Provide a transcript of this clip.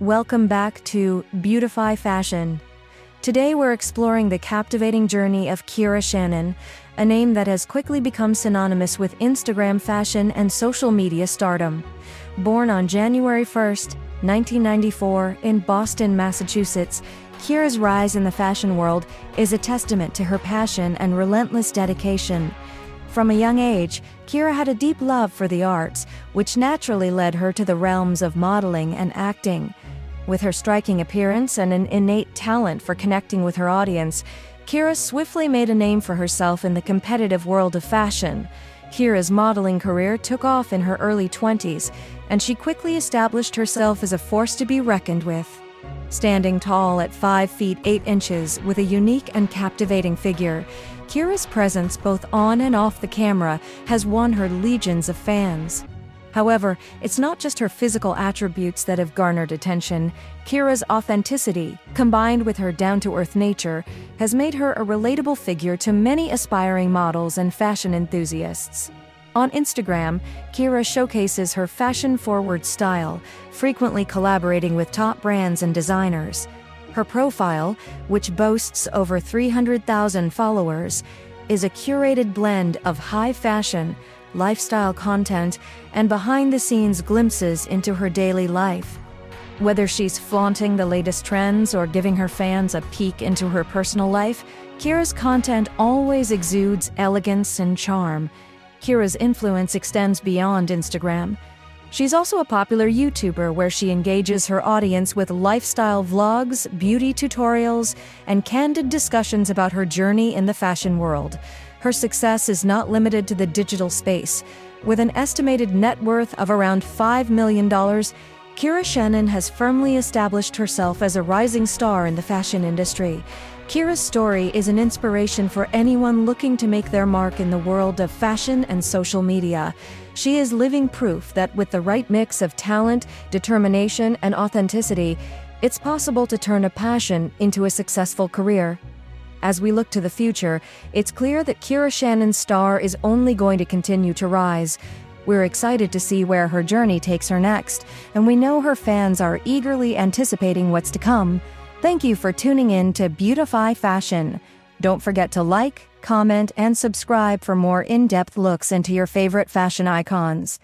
Welcome back to Beautify Fashion. Today we're exploring the captivating journey of Kira Shannon, a name that has quickly become synonymous with Instagram fashion and social media stardom. Born on January 1, 1994, in Boston, Massachusetts, Kira's rise in the fashion world is a testament to her passion and relentless dedication. From a young age, Kira had a deep love for the arts, which naturally led her to the realms of modeling and acting. With her striking appearance and an innate talent for connecting with her audience, Kira swiftly made a name for herself in the competitive world of fashion. Kira's modeling career took off in her early 20s, and she quickly established herself as a force to be reckoned with. Standing tall at 5 feet 8 inches with a unique and captivating figure, Kira's presence both on and off the camera has won her legions of fans. However, it's not just her physical attributes that have garnered attention. Kira's authenticity, combined with her down to earth nature, has made her a relatable figure to many aspiring models and fashion enthusiasts. On Instagram, Kira showcases her fashion forward style, frequently collaborating with top brands and designers. Her profile, which boasts over 300,000 followers, is a curated blend of high fashion, lifestyle content, and behind the scenes glimpses into her daily life. Whether she's flaunting the latest trends or giving her fans a peek into her personal life, Kira's content always exudes elegance and charm. Kira's influence extends beyond Instagram. She's also a popular YouTuber where she engages her audience with lifestyle vlogs, beauty tutorials, and candid discussions about her journey in the fashion world. Her success is not limited to the digital space. With an estimated net worth of around $5 million, Kira Shannon has firmly established herself as a rising star in the fashion industry. Kira's story is an inspiration for anyone looking to make their mark in the world of fashion and social media. She is living proof that with the right mix of talent, determination, and authenticity, it's possible to turn a passion into a successful career. As we look to the future, it's clear that Kira Shannon's star is only going to continue to rise. We're excited to see where her journey takes her next, and we know her fans are eagerly anticipating what's to come. Thank you for tuning in to Beautify Fashion. Don't forget to like, comment, and subscribe for more in depth looks into your favorite fashion icons.